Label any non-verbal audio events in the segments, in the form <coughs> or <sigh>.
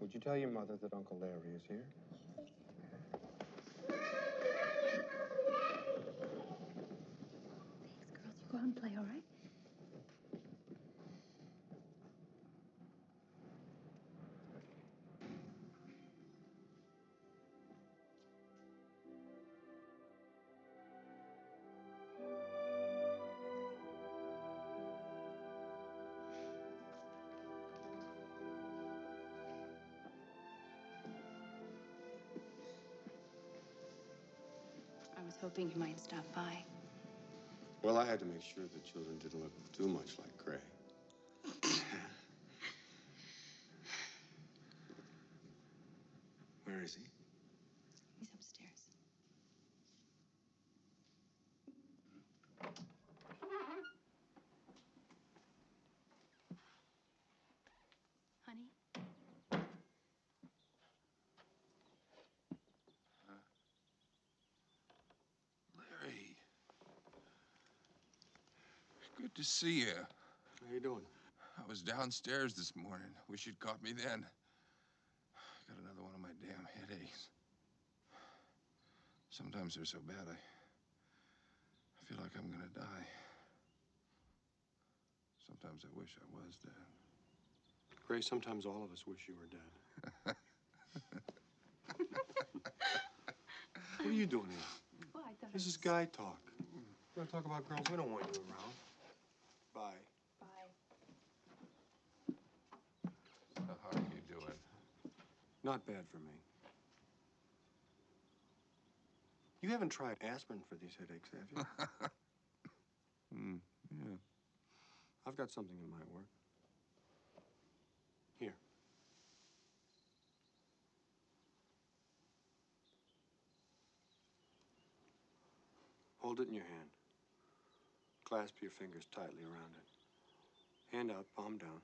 Would you tell your mother that Uncle Larry is here? Hoping you might stop by. Well, I had to make sure the children didn't look too much like Gray. <coughs> Where is he? Good to see you. How you doing? I was downstairs this morning. Wish you'd caught me then. I Got another one of my damn headaches. Sometimes they're so bad I, I feel like I'm gonna die. Sometimes I wish I was dead. Gray, sometimes all of us wish you were dead. <laughs> what are you doing here? Well, I thought This I is guy talk. You want to talk about girls? We don't want you around. Bye. Bye. So how are you doing? Not bad for me. You haven't tried aspirin for these headaches, have you? <laughs> Hmm, yeah. I've got something that might work. Here. Hold it in your hand. Clasp your fingers tightly around it. Hand out, palm down.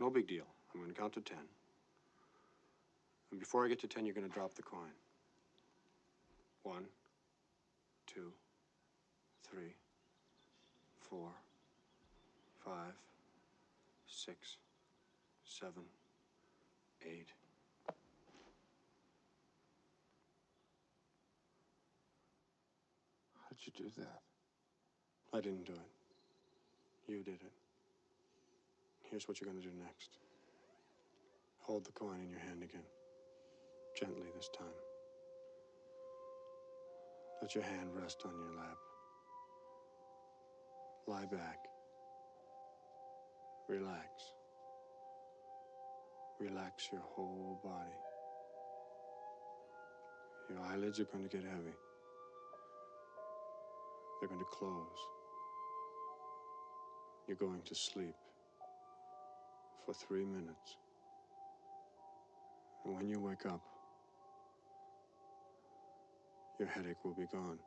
No big deal. I'm going to count to ten. And before I get to ten, you're going to drop the coin. One, two, three, four, five, six, seven, eight. You do that? I didn't do it. You did it. Here's what you're going to do next. Hold the coin in your hand again. Gently this time. Let your hand rest on your lap. Lie back. Relax. Relax your whole body. Your eyelids are going to get heavy. They're going to close. You're going to sleep for three minutes. And when you wake up, your headache will be gone.